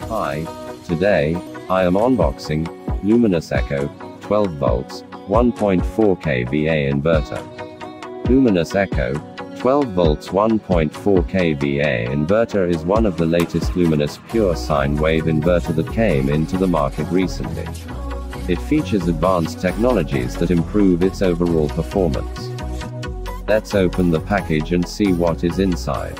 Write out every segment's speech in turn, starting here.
Hi, today, I am unboxing Luminous Eco 12 volts 1.4 kVA inverter. Luminous Eco 12 volts 1.4 kVA inverter is one of the latest luminous pure sine wave inverter that came into the market recently. It features advanced technologies that improve its overall performance. Let's open the package and see what is inside.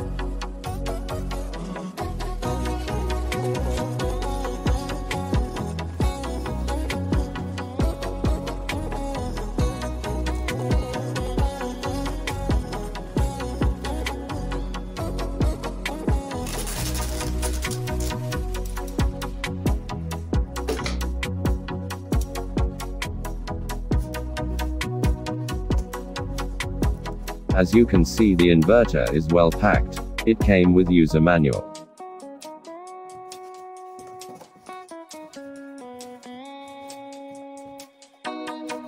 As you can see the inverter is well packed, it came with user manual.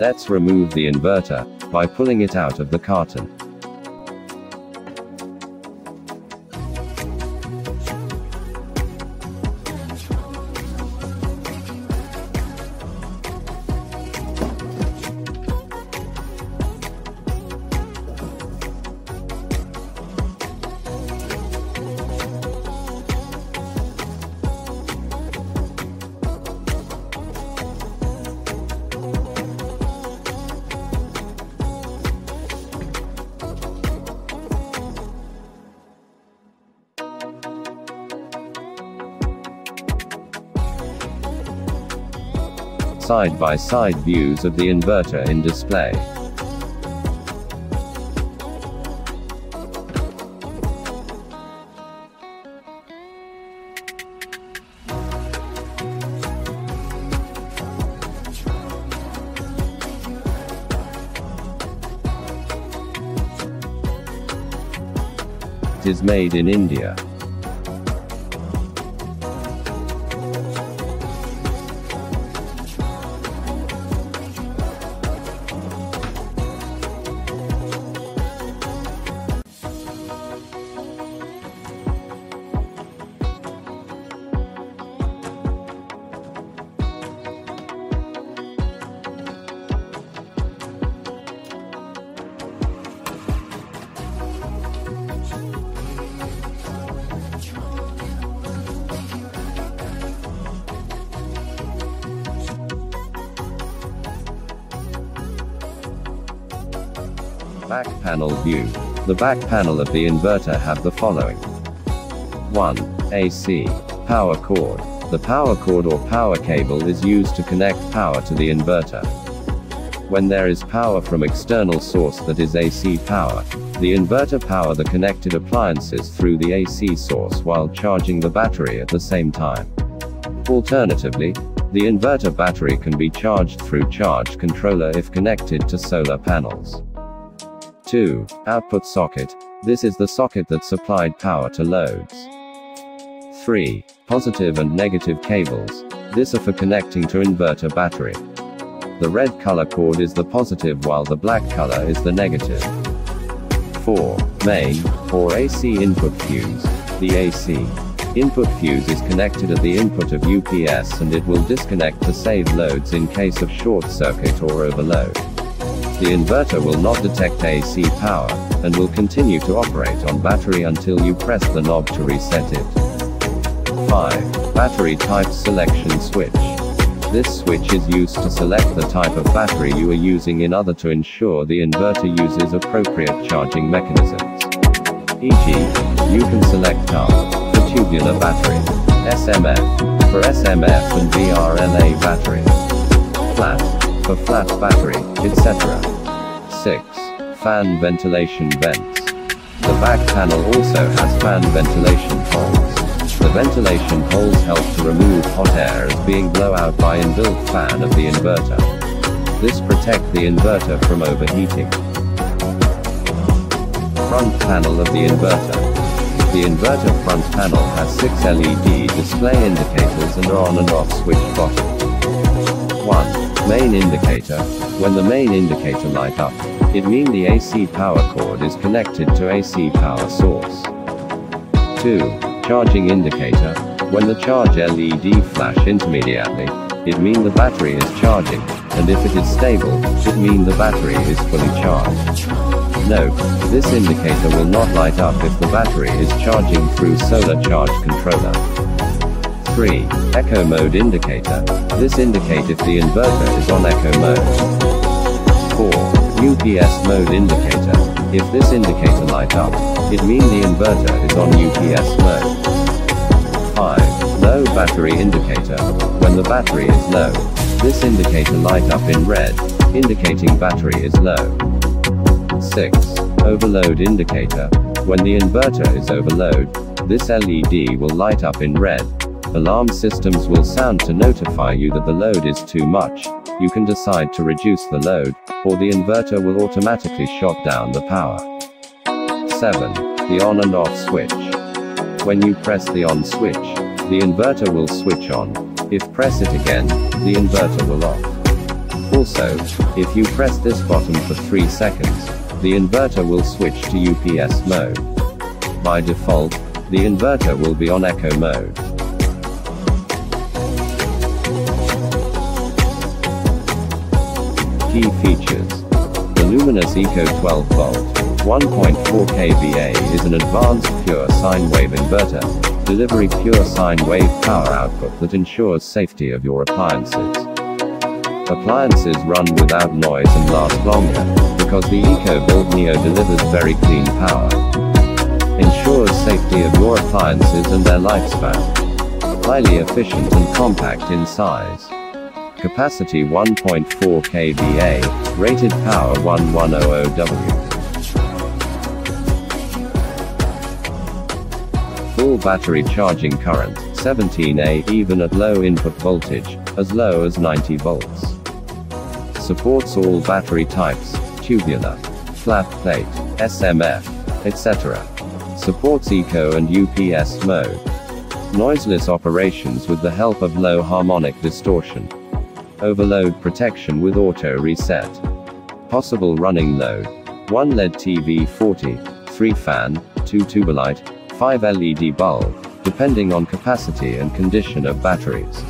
Let's remove the inverter, by pulling it out of the carton. Side-by-side views of the inverter in display. It is made in India. Back panel view. The back panel of the inverter have the following. 1. AC. Power cord. The power cord or power cable is used to connect power to the inverter. When there is power from external source that is AC power, the inverter power the connected appliances through the AC source while charging the battery at the same time. Alternatively, the inverter battery can be charged through charge controller if connected to solar panels. 2. Output socket. This is the socket that supplied power to loads. 3. Positive and negative cables. This are for connecting to inverter battery. The red color cord is the positive while the black color is the negative. 4. Main, or AC input fuse. The AC input fuse is connected at the input of UPS and it will disconnect to save loads in case of short circuit or overload. The inverter will not detect AC power, and will continue to operate on battery until you press the knob to reset it. 5. Battery type selection switch. This switch is used to select the type of battery you are using in order to ensure the inverter uses appropriate charging mechanisms. E.g., you can select R for tubular battery, SMF for SMF and VRLA battery, flat for flat battery, etc. 6. Fan ventilation vents. The back panel also has fan ventilation holes. The ventilation holes help to remove hot air as being blow out by inbuilt fan of the inverter. This protect the inverter from overheating. Front panel of the inverter. The inverter front panel has 6 LED display indicators and on and off switch bottom. 1. Main indicator. When the main indicator light up, it mean the AC power cord is connected to AC power source. 2. Charging indicator. When the charge LED flash intermediately, it mean the battery is charging, and if it is stable, it mean the battery is fully charged. Note, this indicator will not light up if the battery is charging through solar charge controller. 3. Eco mode indicator. This indicate if the inverter is on eco mode. 4. UPS mode indicator. If this indicator light up, it mean the inverter is on UPS mode. 5. Low battery indicator. When the battery is low, this indicator light up in red, indicating battery is low. 6. Overload indicator. When the inverter is overload, this LED will light up in red. Alarm systems will sound to notify you that the load is too much. You can decide to reduce the load, or the inverter will automatically shut down the power. 7. The on and off switch. When you press the on switch, the inverter will switch on. If press it again, the inverter will off. Also, if you press this button for 3 seconds, the inverter will switch to UPS mode. By default, the inverter will be on eco mode. Key features. The Luminous Eco 12 volt, 1.4 kVA is an advanced pure sine wave inverter, delivering pure sine wave power output that ensures safety of your appliances. Appliances run without noise and last longer, because the EcoVolt Neo delivers very clean power. Ensures safety of your appliances and their lifespan. Highly efficient and compact in size. Capacity 1.4 kVA, rated power 1100W. Full battery charging current, 17A even at low input voltage, as low as 90 volts. Supports all battery types, tubular, flat plate, SMF, etc. Supports eco and UPS mode. Noiseless operations with the help of low harmonic distortion. Overload protection with auto reset. Possible running load. 1 LED TV 40, 3 fan, 2 Tubelite, 5 LED bulb, depending on capacity and condition of batteries.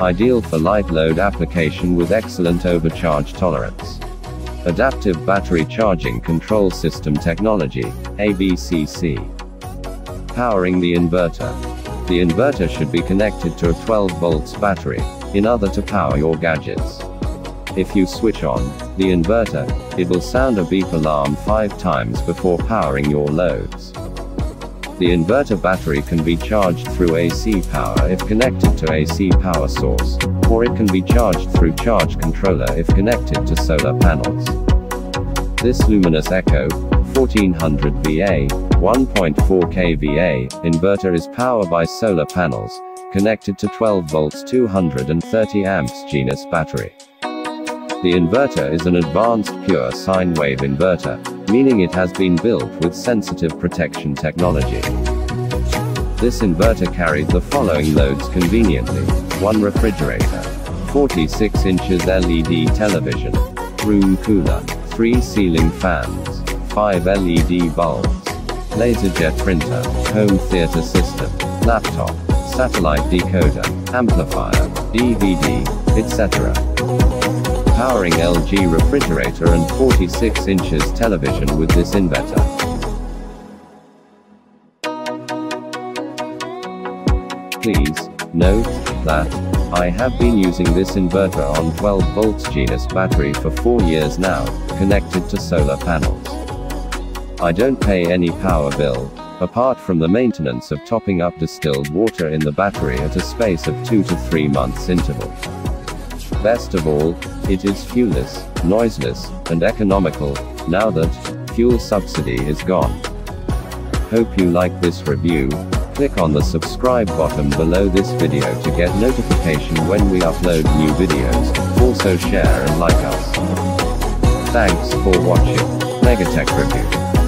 Ideal for light load application with excellent overcharge tolerance. Adaptive Battery Charging Control System Technology, ABCC. Powering the inverter. The inverter should be connected to a 12 volts battery, in order to power your gadgets. If you switch on the inverter, it will sound a beep alarm 5 times before powering your loads. The inverter battery can be charged through AC power if connected to AC power source, or it can be charged through charge controller if connected to solar panels. This Luminous Eco 1400 VA 1.4 kVA inverter is powered by solar panels, connected to 12 volts 230 amps Genus battery. The inverter is an advanced pure sine wave inverter, meaning it has been built with sensitive protection technology. This inverter carried the following loads conveniently. 1 refrigerator, 46 inches LED television, room cooler, 3 ceiling fans, 5 LED bulbs, laserjet printer, home theater system, laptop, satellite decoder, amplifier, DVD, etc. Powering LG refrigerator and 46 inches television with this inverter. Please, note, that, I have been using this inverter on 12 volts Genus battery for 4 years now, connected to solar panels. I don't pay any power bill, apart from the maintenance of topping up distilled water in the battery at a space of 2 to 3 months interval. Best of all, it is fuelless, noiseless, and economical, now that fuel subsidy is gone. Hope you like this review, click on the subscribe button below this video to get notification when we upload new videos, also share and like us. Thanks for watching, Megatech Review.